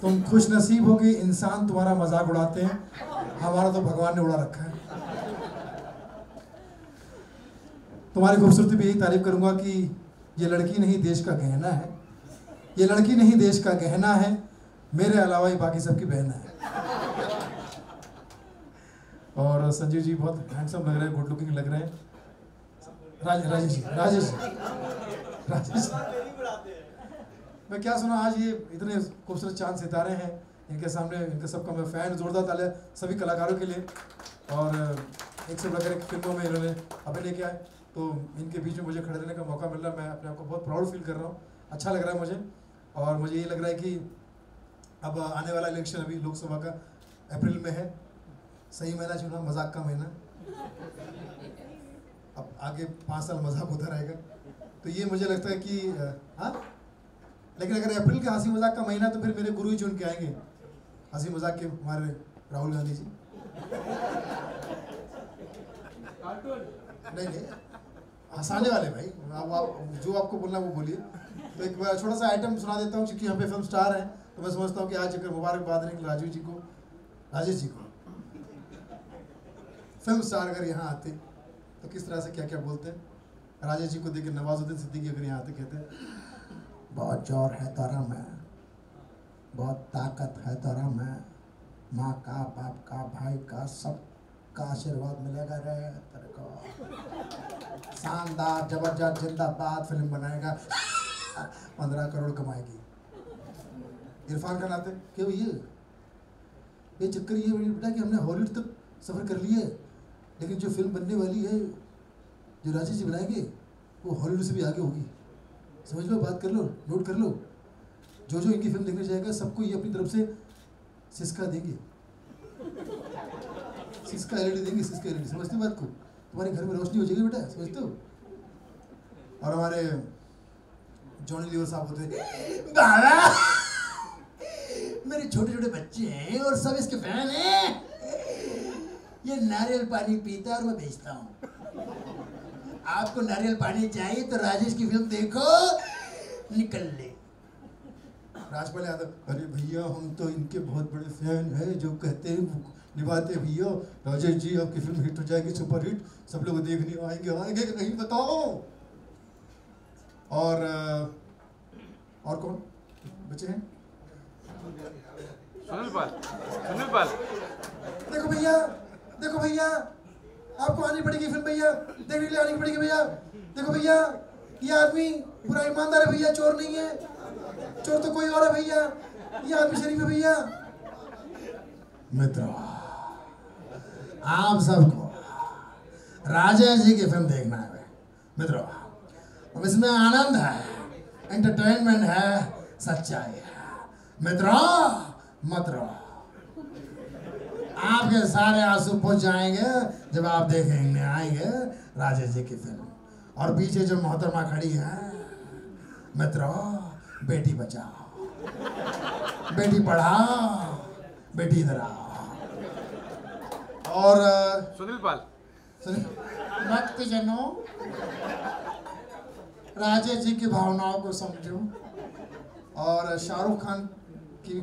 तुम खुश नसीब हो कि इंसान तुम्हारा मज़ाक उड़ाते हैं। हमारा तो भगवान ने उड़ा रखा है। तुम्हारी खूबसूरती भी यही तारीफ़ करूँगा कि ये लड़की नहीं देश का गहना है। ये लड़की नहीं देश का गहना है। मेरे अलावा ही बाकी सबकी बहन है। और संजीव जी बहुत हैंडसम लग रहे हैं गुड लुकिंग लग रहे हैं। राज, राजेश जी राजेश जी राजेश जी। मैं क्या सुना, आज ये इतने खूबसूरत चाँद सितारे हैं, इनके सामने इनके सबका मैं फ़ैन जोरदार ताले सभी कलाकारों के लिए। और, एक से बढ़कर एक फ़िल्मों में इन्होंने अभिनय किया है। तो इनके बीच में मुझे खड़े रहने का मौका मिल रहा है, मैं अपने आप को बहुत प्राउड फील कर रहा हूँ। अच्छा लग रहा है मुझे। और मुझे ये लग रहा है कि अब आने वाला इलेक्शन अभी लोकसभा का अप्रैल में है। सही महीना चुना, मज़ाक का महीना। अब आगे पाँच साल मज़ाक होता रहेगा। तो ये मुझे लगता है कि हाँ? लेकिन अगर अप्रैल का हँसी मज़ाक का महीना तो फिर मेरे गुरु ही चुन के आएँगे। हँसी मज़ाक के हमारे राहुल गांधी जी। नहीं नहीं हंसाने वाले भाई। आप, आप जो आपको बोलना वो बोलिए। तो एक बार छोटा सा आइटम सुना देता हूँ क्योंकि यहाँ पे फ़िल्म स्टार हैं तो मैं समझता हूँ कि आज अगर मुबारकबाद नहीं राजू जी को राजेश जी को। फ़िल्म स्टार अगर यहाँ आते तो किस तरह से क्या क्या बोलते हैं? राजेश जी को देख के नवाजुद्दीन सिद्दीकी अगर यहाँ आते कहते हैं बहुत ज़ोर है तारा में। बहुत ताकत है तारा में। माँ का, बाप का, भाई का सब का आशीर्वाद मिलेगा रे तेरे को। शानदार, ज़बरदस्त, जिंदाबाद फ़िल्म बनाएगा। पंद्रह करोड़ कमाएगी। इरफान खान आते, क्यों ये? ये चक्कर ये बेटा कि हमने हॉलीवुड तक सफ़र कर है लेकिन जो फ़िल्म बनने वाली है, जो राजेश जी बनाएँगे, वो हॉलीवुड से भी आगे होगी। समझ लो, बात कर लो नोट कर लो। जो जो इनकी फ़िल्म देखने जाएगा, सबको ये अपनी तरफ़ से सिस्का देंगे। सिस्का एलईडी देंगे, सिस्का एलईडी समझते हो बात को? तुम्हारे घर में रोशनी हो जाएगी बेटा, समझते हो? और हमारे जॉनी लीवर साहब होते बाबा मेरे छोटे छोटे बच्चे हैं और सब इसके फ़ैन हैं। ये नारियल पानी पीता और मैं बेचता हूँ। आपको नारियल पानी चाहिए तो राजेश की फ़िल्म देखो निकल ले। राजपाल यादव अरे भैया हम तो इनके बहुत बड़े फ़ैन हैं जो कहते हैं निभाते भैया। राजेश जी आपकी फ़िल्म हिट हो जाएगी सुपर हिट। सब लोग देखने आएँगे आएँगे कि नहीं बताओ? और और कौन? बचे हैं? सुनील पाल सुनील पाल देखो भैया देखो भैया। आपको आनी पड़ेगी फ़िल्म भैया। देखने के लिए आनी पड़ेगी भैया। देखो भैया, ये आदमी पूरा ईमानदार है भैया, चोर नहीं है। चोर तो कोई और है भैया। ये आदमी शरीफ है भैया। मित्रों, आप सबको राजेश जी की फ़िल्म देखना है। मित्रों, अब इसमें आनंद है एंटरटेनमेंट है, सच्चाई है। मित्रों मत रहो आपके सारे आँसू पहुँच जाएँगे जब आप देखेंगे आएँगे राजेश जी की फ़िल्म। और पीछे जो मोहतरमा खड़ी है मित्रों बेटी बचाओ। बेटी पढ़ाओ बेटी इधर आओ। और सुनील पाल। भक्त जनों राजेश जी की भावनाओं को समझो। और शाहरुख खान की भी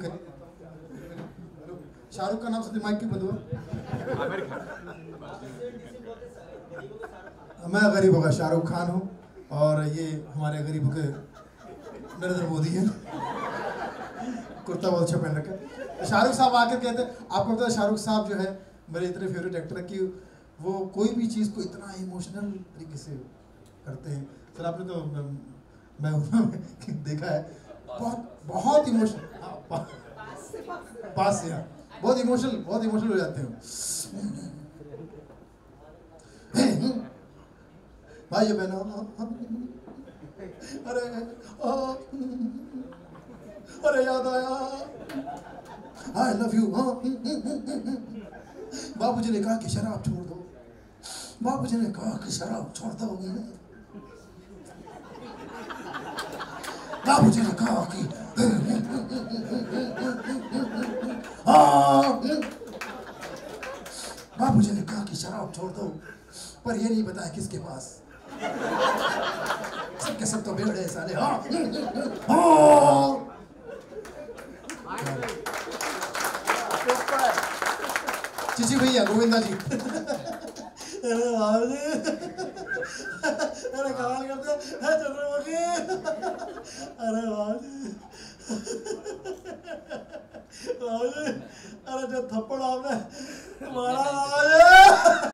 शाहरुख का नाम से दिमाग क्यों बंद हुआ? मैं गरीबों का शाहरुख खान हूँ और ये हमारे गरीबों के नरेंद्र मोदी हैं। कुर्ता बहुत अच्छा पहन रखा है। तो शाहरुख साहब आकर कहते हैं आपको पता है शाहरुख साहब जो है मेरे इतने फेवरेट एक्टर है कि वो कोई भी चीज़ को इतना इमोशनल तरीके से करते हैं। सर आपने तो मैं, मैं देखा है बहुत बहुत इमोशनल पास से हाँ। बहुत इमोशनल बहुत इमोशनल हो जाते हो। भाई बहनों अरे अरे याद आया। आई लव यू बाबू जी ने कहा कि शराब छोड़ दो। बाबू जी ने कहा कि शराब छोड़ दो। बाबूजी ने कहा कि काम छोड़ दो, पर ये नहीं बताया किसके पास। सबके सब तो बेड़े साले। हाँ।, हाँ। चिची भैया, गोविंदा जी। अरे कमाल करते हैं। चंद्रमुखी। अरे बाबू अरे जो थप्पड़ आपने मारा